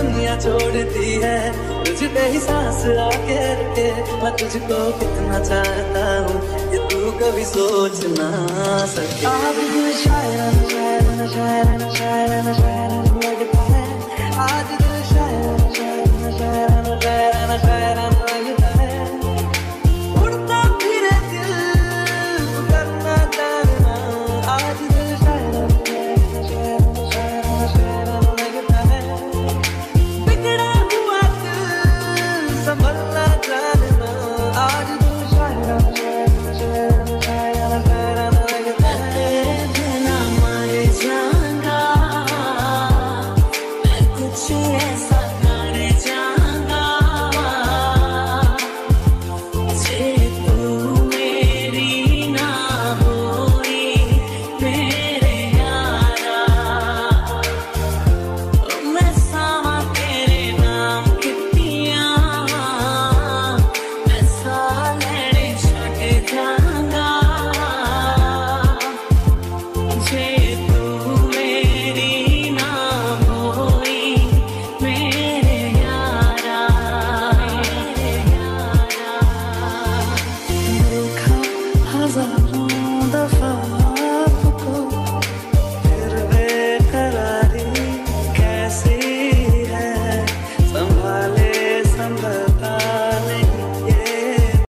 छोड़ती है। तुझ पे ही सांस आके रखे। मैं तुझको कितना चाहता हूँ ये तू कभी सोच ना सके। आप शायर शायर शायर शायर।